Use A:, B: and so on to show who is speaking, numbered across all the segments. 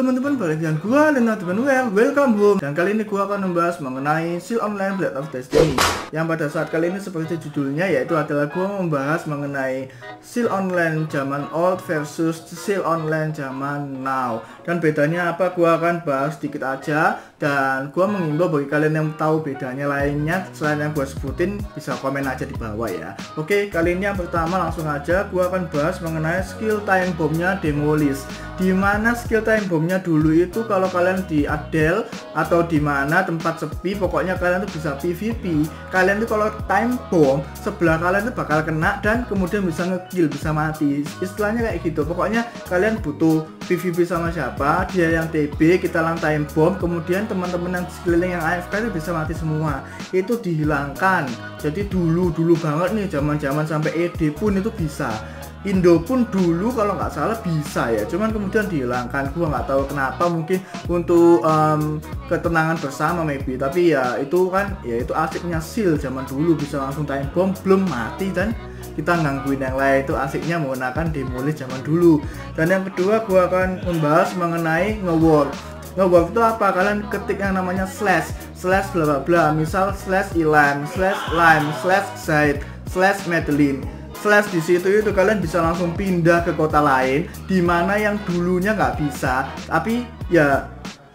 A: teman-teman, balik dengan gua dan teman well, welcome home. Dan kali ini gua akan membahas mengenai Seal Online Blade of Destiny. Yang pada saat kali ini seperti judulnya yaitu adalah gua membahas mengenai Seal Online zaman old versus Seal Online zaman now. Dan bedanya apa gua akan bahas sedikit aja. Dan gua mengimbau bagi kalian yang tahu bedanya lainnya Selain yang gua sebutin bisa komen aja di bawah ya. Oke kali ini yang pertama langsung aja gua akan bahas mengenai skill time bombnya Demolish Di mana skill time bomnya dulu itu kalau kalian di Adel atau di mana tempat sepi pokoknya kalian tuh bisa PVP kalian tuh kalau time bomb sebelah kalian tuh bakal kena dan kemudian bisa ngekill bisa mati. Istilahnya kayak gitu. Pokoknya kalian butuh PVP sama siapa dia yang TB kita lang time bomb kemudian teman-teman yang sekeliling yang AFK itu bisa mati semua. Itu dihilangkan. Jadi dulu dulu banget nih zaman zaman sampai ED pun itu bisa Indo pun dulu kalau nggak salah bisa ya cuman kemudian dihilangkan. Gua nggak tahu kenapa mungkin untuk um, ketenangan bersama maybe. Tapi ya itu kan ya itu asiknya seal zaman dulu bisa langsung time bomb belum mati dan kita gangguin yang lain. Itu asiknya menggunakan demolish zaman dulu. Dan yang kedua gua akan membahas mengenai ngework ngework itu apa? Kalian ketik yang namanya slash slash bla bla bla. Misal slash ilan slash lime slash zaid slash madeline flash di situ itu kalian bisa langsung pindah ke kota lain di mana yang dulunya nggak bisa. Tapi ya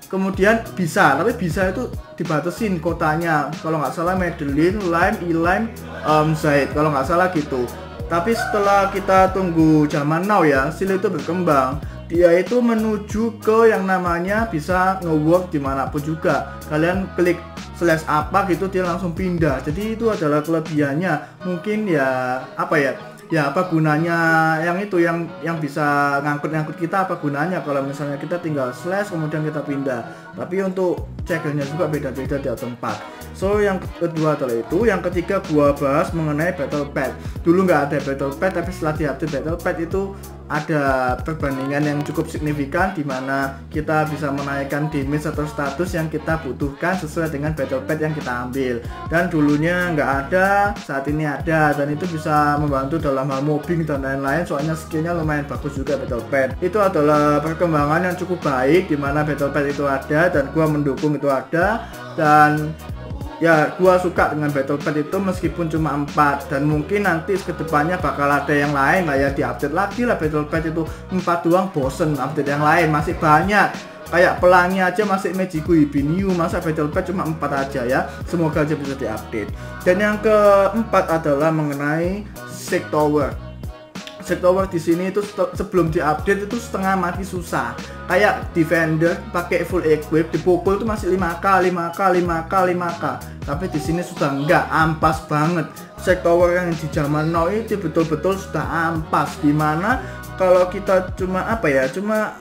A: kemudian bisa tapi bisa itu dibatasin kotanya. Kalau nggak salah Madeline, Lime, Elaine, um, Zaid kalau nggak salah gitu. Tapi setelah kita tunggu zaman now ya sil itu berkembang. Dia itu menuju ke yang namanya bisa ngework di mana pun juga. Kalian klik slash apa gitu dia langsung pindah. Jadi itu adalah kelebihannya. Mungkin ya apa ya? Ya apa gunanya yang itu yang yang bisa ngangkut-ngangkut kita apa gunanya? Kalau misalnya kita tinggal slash kemudian kita pindah. Tapi untuk cekernya juga beda-beda di tempat. So yang kedua adalah itu. Yang ketiga gua bahas mengenai battle pad. Dulu nggak ada battle pad tapi setelah diupdate battle pad itu ada perbandingan yang cukup signifikan di mana kita bisa menaikkan damage atau status yang kita butuhkan sesuai dengan battle pad yang kita ambil. Dan dulunya nggak ada saat ini ada dan itu bisa membantu dalam hal mobbing dan lain-lain soalnya skillnya lumayan bagus juga battle pad itu adalah perkembangan yang cukup baik di mana battle pad itu ada dan gua mendukung itu ada dan ya gua suka dengan battle pad itu meskipun cuma 4 dan mungkin nanti ke depannya bakal ada yang lain lah ya diupdate lagi lah battle pad itu. 4 doang bosen update yang lain. Masih banyak. Kayak pelangi aja masih Magiku Ibiniu masa battle pad cuma 4 aja ya? Semoga aja bisa diupdate. Dan yang keempat adalah mengenai Sick Tower Tower di sini itu sebelum diupdate itu setengah mati susah. Kayak Defender pakai full equip dipukul itu masih 5k, 5k, 5k, 5k. Tapi di sini sudah enggak ampas banget. Tower yang di zaman now itu betul-betul sudah ampas. Di mana kalau kita cuma apa ya, cuma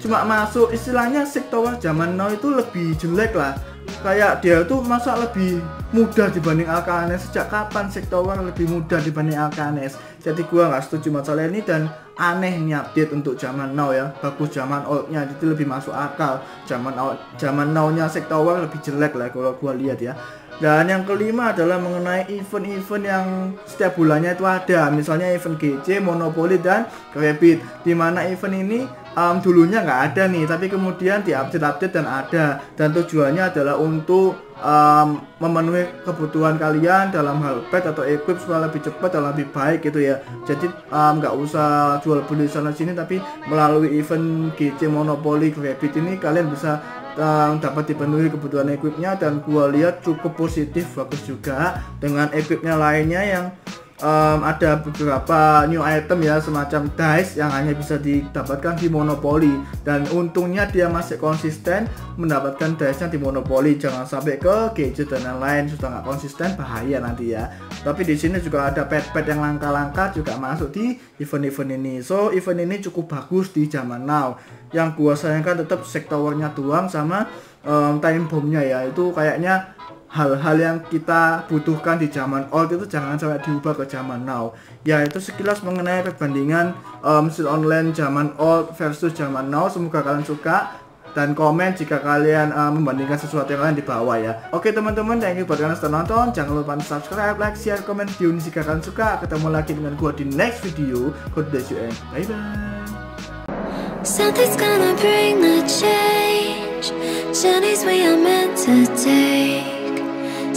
A: cuma masuk istilahnya Tower zaman now itu lebih jelek lah kayak dia tuh masa lebih mudah dibanding Alkanes sejak kapan sektor lebih mudah dibanding Alkanes jadi gua nggak setuju masalah ini dan aneh nih update untuk zaman now ya. Bagus zaman oldnya itu lebih masuk akal. Zaman old zaman now-nya sektor lebih jelek lah kalau gua lihat ya. Dan yang kelima adalah mengenai event-event yang setiap bulannya itu ada. Misalnya event GC, Monopoly dan Rabbit di mana event ini um, dulunya nggak ada nih tapi kemudian di update-update dan ada. Dan tujuannya adalah untuk um, memenuhi kebutuhan kalian dalam hal pet atau equip supaya lebih cepat dan lebih baik gitu ya. Jadi nggak um, usah jual beli sana sini tapi melalui event GC Monopoly Rabbit ini kalian bisa um, dapat dipenuhi kebutuhan equipnya dan gua lihat cukup positif bagus juga dengan equipnya lainnya yang um, ada beberapa new item ya semacam dice yang hanya bisa didapatkan di Monopoly. Dan untungnya dia masih konsisten mendapatkan dice-nya di Monopoly. Jangan sampai ke gadget dan lain-lain sudah nggak konsisten bahaya nanti ya. Tapi di sini juga ada pet-pet yang langka-langka juga masuk di event-event ini. So event ini cukup bagus di zaman now. Yang gua sayangkan tetap sektornya doang sama um, time bombnya ya. Itu kayaknya hal-hal yang kita butuhkan di zaman old itu jangan sampai diubah ke zaman now. Ya itu sekilas mengenai perbandingan um, online zaman old versus zaman now. Semoga kalian suka. Dan komen jika kalian uh, membandingkan sesuatu yang lain di bawah ya. Oke teman-teman thank you buat kalian sudah nonton. Jangan lupa subscribe like share komen ini jika kalian suka. Ketemu lagi dengan gua di next video. God bless you and bye bye.
B: Something's gonna bring the change. Journeys we are meant to take.